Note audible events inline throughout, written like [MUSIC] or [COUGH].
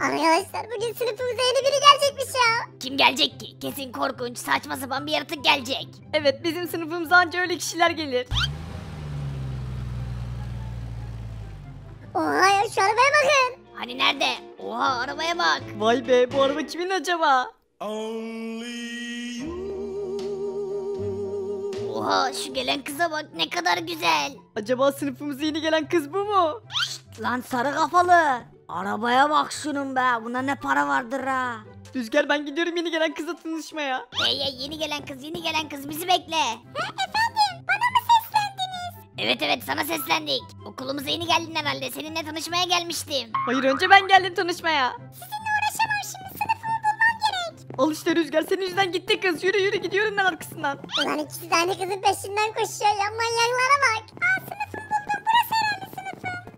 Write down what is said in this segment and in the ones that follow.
Arkadaşlar bugün sınıfımıza yeni biri gelecekmiş ya. Kim gelecek ki? Kesin korkunç, saçma sapan bir yaratık gelecek. Evet bizim sınıfımıza anca öyle kişiler gelir. Oha ya şu arabaya bakın. Hani nerede? Oha arabaya bak. Vay be bu araba kimin acaba? Oha şu gelen kıza bak ne kadar güzel. Acaba sınıfımıza yeni gelen kız bu mu? Lan sarı kafalı. Arabaya bak şunun be. Buna ne para vardır ha. Rüzgar ben gidiyorum yeni gelen kızla tanışmaya. Hey hey yeni gelen kız yeni gelen kız bizi bekle. Efendim bana mı seslendiniz? Evet evet sana seslendik. Okulumuza yeni geldin herhalde. Seninle tanışmaya gelmiştim. Hayır önce ben geldim tanışmaya. Sizinle uğraşamam şimdi sınıfımı bulmam gerek. Al işte Rüzgar senin yüzünden gitti kız. Yürü yürü gidiyorum ben arkasından. Ulan ikisi aynı kızın peşinden koşuyor ya manyaklara bak.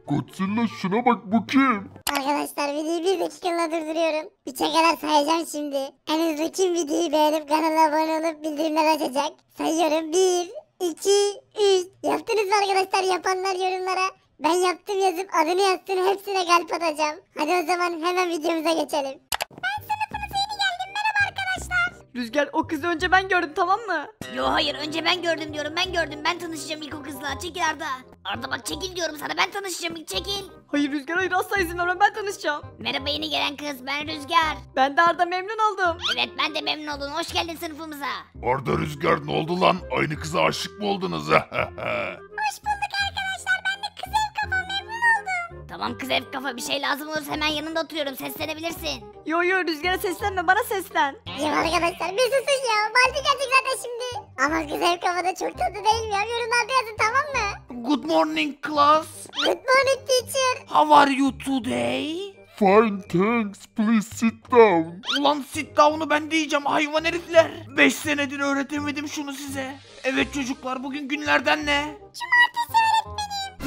Godzilla şuna bak bu kim? Arkadaşlar videoyu bir dakikalığına durduruyorum. Üçe kadar sayacağım şimdi. En hızlı kim videoyu beğenip kanala abone olup bildirimler açacak? Sayıyorum. 1, 2, 3. Yaptınız arkadaşlar yapanlar yorumlara. Ben yaptım yazıp adını yazsın hepsine kalp atacağım. Hadi o zaman hemen videomuza geçelim. Rüzgar o kızı önce ben gördüm tamam mı? Yo hayır önce ben gördüm diyorum ben gördüm. Ben tanışacağım ilk o kızla. Çekil Arda. Arda bak çekil diyorum sana ben tanışacağım ilk çekil. Hayır Rüzgar hayır asla izin vermem ben tanışacağım. Merhaba yeni gelen kız ben Rüzgar. Ben de Arda memnun oldum. Evet ben de memnun oldum. Hoş geldin sınıfımıza. Arda Rüzgar ne oldu lan? Aynı kıza aşık mı oldunuz? [LAUGHS] Hoş bulduk Tamam kız ev kafa bir şey lazım olursa hemen yanında oturuyorum. Seslenebilirsin. Yo yo Rüzgar'a seslenme bana seslen. Ya arkadaşlar bir susun ya. Baldi gelecek zaten şimdi. Ama kız ev kafada çok tatlı değil mi ya? Yorumlarda yazın tamam mı? Good morning class. Good morning teacher. How are you today? Fine thanks please sit down. Ulan sit down'u ben diyeceğim hayvan herifler. 5 senedir öğretemedim şunu size. Evet çocuklar bugün günlerden ne? Cumartesi.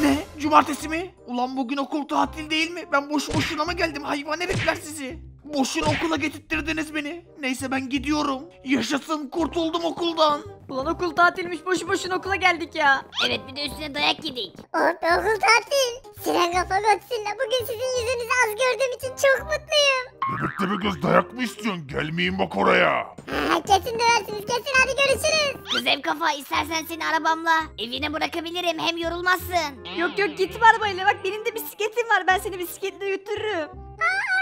Ne? Cumartesi mi? Ulan bugün okul tatil değil mi? Ben boş boşuna mı geldim hayvan herifler sizi? Boşuna okula getirttirdiniz beni. Neyse ben gidiyorum. Yaşasın kurtuldum okuldan. Ulan okul tatilmiş boşu boşuna okula geldik ya. Evet bir de üstüne dayak yedik. Oh be okul tatil. Siren kafa Godzilla. Bugün sizin yüzünüzü az gördüğüm için çok mutluyum. Bebekte bir göz dayak mı istiyorsun? Gelmeyin bak oraya. Ha, kesin döversiniz kesin hadi görüşürüz. Kız ev kafa istersen seni arabamla evine bırakabilirim hem yorulmazsın. Yok yok gitme arabayla bak benim de bisikletim var ben seni bisikletle götürürüm. Aa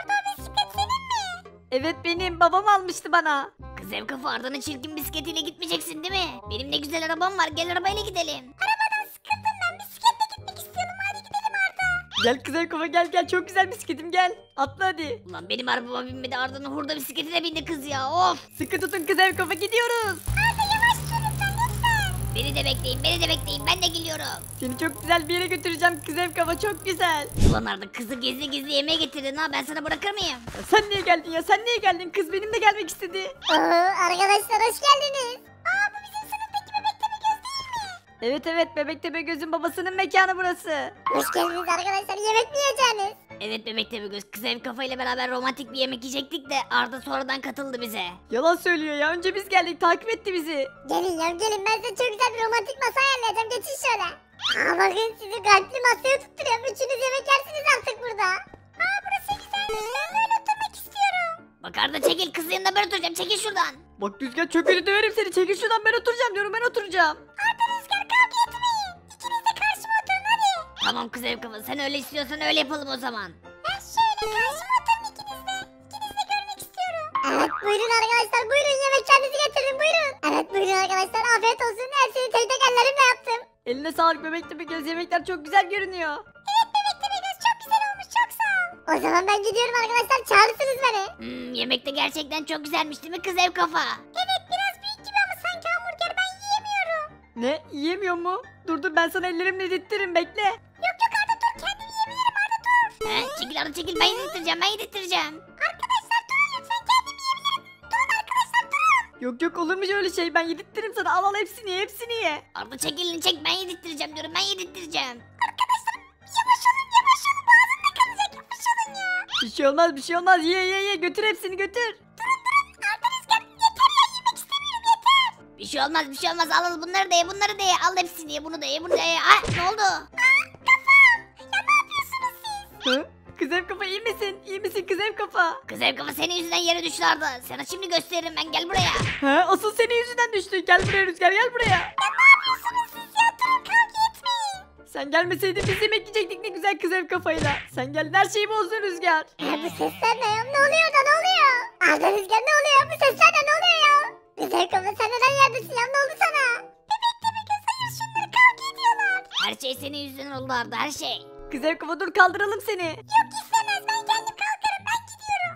Evet benim babam almıştı bana. Kız ev kafa Arda'nın çirkin bisikletiyle gitmeyeceksin değil mi? Benim ne güzel arabam var gel arabayla gidelim. Arabadan sıkıldım ben bisikletle gitmek istiyorum hadi gidelim Arda. Gel kızım kafa gel gel çok güzel bisikletim gel. Atla hadi. Ulan benim arabama binmedi Arda'nın hurda bisikletine bindi kız ya of. Sıkı tutun kızım kafa gidiyoruz. Beni de bekleyin beni de bekleyin ben de geliyorum. Seni çok güzel bir yere götüreceğim kızım kafa çok güzel. Ulan Arda kızı gizli gizli yemeğe getirdin ha ben sana bırakır mıyım? Ya sen niye geldin ya sen niye geldin kız benimle gelmek istedi. Oo arkadaşlar hoş geldiniz. Aa bu bizim sınıftaki bebekte bir göz değil mi? Evet evet bebek tepe gözün babasının mekanı burası. Hoş geldiniz arkadaşlar yemek mi yiyeceğiniz? Evet bebekte bir göz kız ev kafayla beraber romantik bir yemek yiyecektik de Arda sonradan katıldı bize. Yalan söylüyor ya önce biz geldik takip etti bizi. Gelin ya gelin ben size çok güzel bir romantik masa ayarlayacağım geçin şöyle. Aa bakın sizi kalpli masaya tutturuyorum. Üçünüz yemek yersiniz artık burada. Aa burası güzelmiş ben böyle oturmak istiyorum. Bak Arda çekil kızın yanında ben oturacağım çekil şuradan. Bak çok kötü döverim seni çekil şuradan ben oturacağım diyorum ben oturacağım. Arda Tamam kız ev kafa sen öyle istiyorsan öyle yapalım o zaman. Ben şöyle karşıma oturun ikiniz de. İkiniz de görmek istiyorum. Evet buyurun arkadaşlar buyurun yemeklerinizi getirin buyurun. Evet buyurun arkadaşlar afiyet olsun. Hepsini tek tek ellerimle yaptım. Eline sağlık bebek tepe göz yemekler çok güzel görünüyor. Evet bebekte bir göz çok güzel olmuş çok sağ ol. O zaman ben gidiyorum arkadaşlar çağırırsınız beni. Hmm, yemekte gerçekten çok güzelmiş değil mi kız ev kafa? Evet biraz büyük gibi ama sanki hamburger ben yiyemiyorum. Ne yiyemiyor mu? Dur dur ben sana ellerimle yedirtirim bekle. He, çekil Arda çekil ben yedirteceğim ben yedirteceğim. Arkadaşlar durun lütfen kendim yiyebilirim. Durun arkadaşlar durun. Yok yok olurmuş öyle şey ben yedirtirim sana al al hepsini ye hepsini ye. Arda çekilin çek ben yedirteceğim diyorum ben yedirteceğim. Arkadaşlar yavaş olun yavaş olun boğazımda kalacak yavaş olun ya. Bir şey olmaz bir şey olmaz ye ye ye götür hepsini götür. Durun durun Arda Rüzgar yeter ya yemek istemiyorum yeter. Bir şey olmaz bir şey olmaz al al bunları da ye bunları da ye al hepsini ye bunu da ye bunu da ye. Ay ne oldu? Hı? Kız ev kafa iyi misin? İyi misin kız ev kafa? Kız ev kafa senin yüzünden yere düştü Arda. Sana şimdi gösteririm ben gel buraya. He asıl senin yüzünden düştü. Gel buraya Rüzgar gel buraya. Sen gelmeseydin biz yemek yiyecektik ne güzel kız ev kafayla. Sen geldin her şeyi bozdun Rüzgar. Ya bu sesler ne ya? Ne oluyor da ne oluyor? Arda Rüzgar ne oluyor? Bu sesler de ne oluyor ya? Güzel kafa sen neden yerdesin ya? Ne oldu sana? Bebek bebek hayır şunlar kavga ediyorlar. Her şey senin yüzünden oldu Arda her şey. Kız ev kafa dur kaldıralım seni. Yok istemez ben kendim kalkarım ben gidiyorum.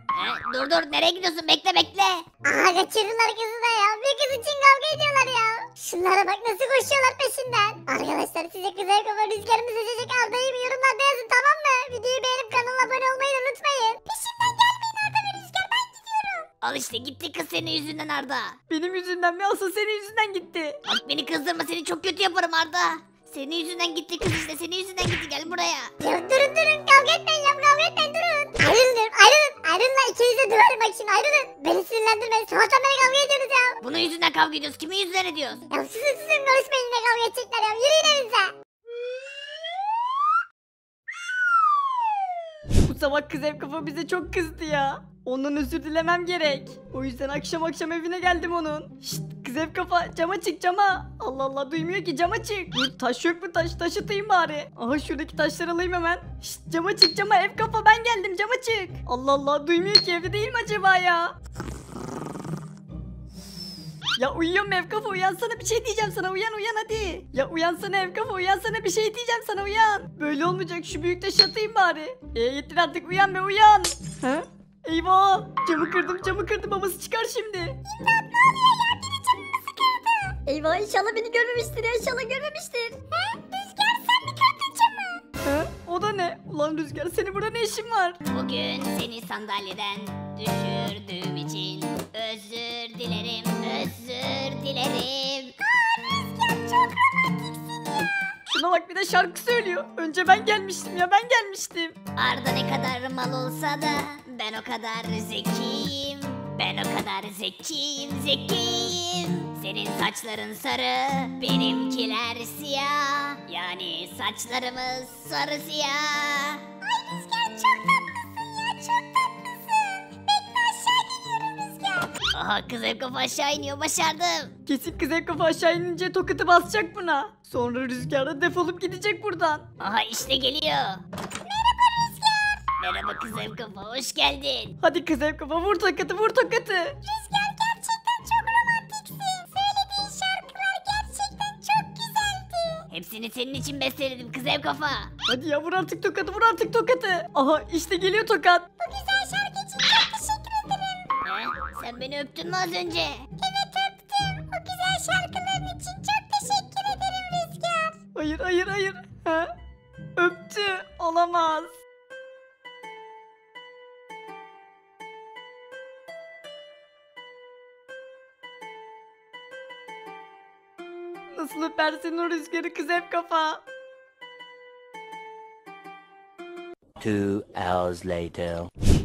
Dur dur nereye gidiyorsun bekle bekle. Aha kaçırdılar kızı da ya. Bir kız için kavga ediyorlar ya. Şunlara bak nasıl koşuyorlar peşinden. Arkadaşlar size güzel kafa rüzgarımı seçecek Arda'yı bir yorumlarda yazın tamam mı? Videoyu beğenip kanala abone olmayı da unutmayın. Peşimden gelmeyin Arda ve Rüzgar ben gidiyorum. Al işte gitti kız senin yüzünden Arda. Benim yüzümden mi asıl senin yüzünden gitti. Bak beni kızdırma seni çok kötü yaparım Arda. Senin yüzünden gitti kız işte senin yüzünden gitti gel buraya. Ya durun durun kavga etmeyin ya kavga etmeyin durun. Ayrılın diyorum ayrılın. Ayrılın lan ikiniz de döverim bak şimdi ayrılın. Beni sinirlendirmeyin sabahtan beri kavga ediyoruz ya. Bunun yüzünden kavga ediyoruz kimin yüzünden ediyoruz? Ya susun susun konuşmayın yine kavga edecekler ya. Yürüyün evinize. Bu sabah kız ev kafa bize çok kızdı ya. Ondan özür dilemem gerek. O yüzden akşam akşam evine geldim onun. Şşt kız ev kafa cama çık cama. Allah Allah duymuyor ki cama çık. Dur taş yok mu taş taş atayım bari. Aha şuradaki taşları alayım hemen. Şşt cama çık cama ev kafa ben geldim cama çık. Allah Allah duymuyor ki evde değil mi acaba ya? Ya uyuyorum ev kafa uyansana bir şey diyeceğim sana uyan uyan hadi. Ya uyansana ev kafa uyansana bir şey diyeceğim sana uyan. Böyle olmayacak şu büyük taşı atayım bari. E yeter artık uyan be uyan. He? Eyvah camı kırdım camı kırdım babası çıkar şimdi. Eyvah inşallah beni görmemiştir ya inşallah görmemiştir. He? Rüzgar sen mi kırdın camı? He? O da ne? Ulan Rüzgar senin burada ne işin var? Bugün seni sandalyeden düşürdüğüm için özür dilerim, özür dilerim. Şuna bak bir de şarkı söylüyor. Önce ben gelmiştim ya ben gelmiştim. Arda ne kadar mal olsa da ben o kadar zekiyim. Ben o kadar zekiyim, zekiyim. Senin saçların sarı, benimkiler siyah. Yani saçlarımız sarı siyah. Ay Rüzgar çok tatlısın ya çok tatlısın. Bekle aşağı geliyorum Rüzgar. Aha kız ev kafa aşağı iniyor, başardım. Kesin kız ev kafa aşağı inince tokatı basacak buna. Sonra Rüzgar da defolup gidecek buradan. Aha işte geliyor. Rüzgar. Merhaba kız ev kafa, hoş geldin. Hadi kız ev kafa vur tokatı vur tokatı. Rüzgar gerçekten çok romantiksin. Söylediğin şarkılar gerçekten çok güzeldi. Hepsini senin için besteledim kız ev kafa. Hadi ya vur artık tokatı vur artık tokatı. Aha işte geliyor tokat. Bu güzel şarkı için çok teşekkür ederim. He? Sen beni öptün mü az önce? Evet öptüm. O güzel şarkıların için çok teşekkür ederim Rüzgar. Hayır hayır hayır. Ha? Öptü. Olamaz. Nasıl öpersin o rüzgarı kız hep kafa? Two hours later.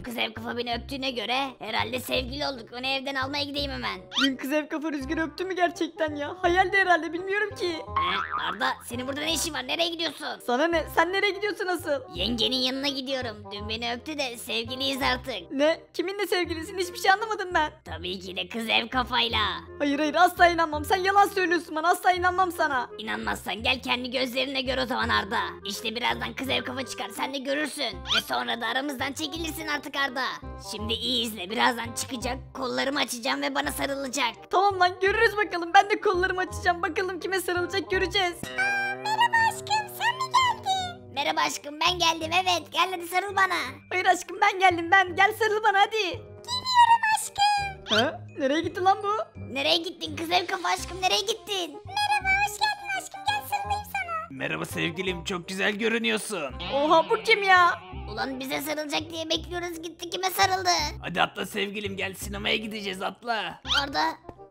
Kız ev kafa beni öptüğüne göre herhalde sevgili olduk. Onu evden almaya gideyim hemen. Dün kız ev kafa rüzgarı öptü mü gerçekten ya? Hayalde herhalde bilmiyorum ki. He? Arda senin burada ne işin var? Nereye gidiyorsun? Sana ne? Sen nereye gidiyorsun asıl? Yengenin yanına gidiyorum. Dün beni öptü de sevgiliyiz artık. Ne? Kiminle sevgilisin? Hiçbir şey anlamadım ben. Tabii ki de kız ev kafayla. Hayır hayır asla inanmam. Sen yalan söylüyorsun bana. Asla inanmam sana. İnanmazsan gel kendi gözlerine gör o zaman Arda. İşte birazdan kız ev kafa çıkar sen de görürsün. Ve sonra da aramızdan çekilirsin artık Arda. Şimdi iyi izle birazdan çıkacak kollarımı açacağım ve bana sarılacak. Tamam lan görürüz bakalım. Ben de kollarımı açacağım. Bakalım kime sarılacak göreceğiz. Merhaba aşkım sen mi geldin? Merhaba aşkım ben geldim evet gel hadi sarıl bana. Hayır aşkım ben geldim ben. Gel sarıl bana hadi. Geliyorum aşkım. Ha? Nereye gitti lan bu? Nereye gittin kız ev kafa aşkım nereye gittin? Merhaba hoş geldin aşkım gel sarılayım sana. Merhaba sevgilim çok güzel görünüyorsun. Oha bu kim ya? Ulan bize sarılacak diye bekliyoruz gitti kime sarıldı? Hadi atla sevgilim gel sinemaya gideceğiz atla. Arda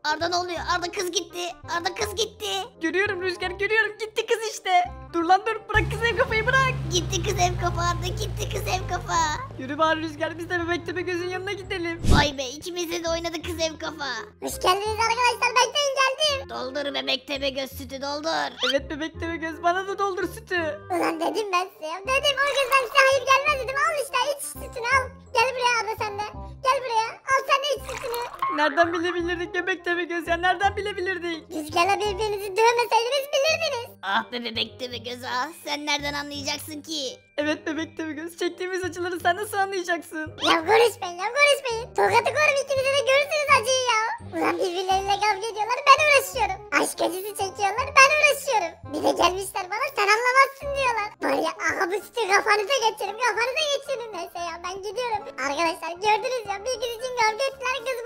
Arda ne oluyor? Arda kız gitti. Arda kız gitti. Görüyorum Rüzgar görüyorum gitti kız işte. Dur lan dur bırak kız ev kafayı bırak. Gitti kız ev kafa Arda gitti kız ev kafa. Yürü bari Rüzgar biz de bebek tepe gözün yanına gidelim. Vay be ikimizde de oynadı kız ev kafa. Hoş geldiniz arkadaşlar bekleyin geldim. Doldur bebek tebe göz sütü doldur. Evet bebek tepe göz bana da doldur sütü. Ulan dedim ben size ya. Dedim o yüzden size hayır gelmez dedim. Al işte iç sütünü al. Gel buraya Arda sen de. Gel buraya. Al sen de iç sütünü. Nereden bilebilirdik bebek tepe göz ya nereden bilebilirdik? Rüzgarla birbirinizi dövmeseydiniz bilirdiniz. Ah be bebek tebe göz ah. Sen nereden anlayacaksın ki? Evet bebek tepe göz çektiğimiz acıları sen nasıl anlayacaksın? Ya konuşmayın ya konuşmayın. Tokatı korum ikinize de görürsünüz acıyı ya. Ulan birbirleriyle kavga ediyorlar ben uğraşıyorum. Aşk acısı çekiyorlar ben uğraşıyorum. Bir de gelmişler bana sen anlamazsın diyorlar. Var ya aha bu sütü kafanıza geçirin kafanıza geçirin neyse ya ben gidiyorum. Arkadaşlar gördünüz ya bir gün için kavga ettiler kız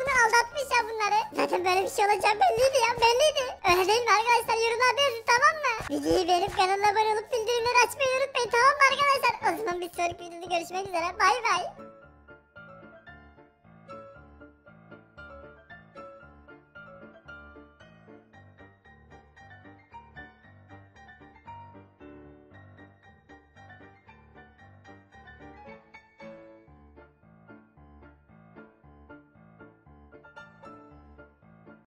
ya bunları. Zaten böyle bir şey olacağı belliydi ya belliydi. Öyle değil mi arkadaşlar yorumlarda yazın tamam mı? Videoyu beğenip kanala abone olup bildirimleri açmayı unutmayın tamam mı arkadaşlar? O zaman bir sonraki videoda görüşmek üzere bay bay.